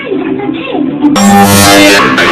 看一下这个。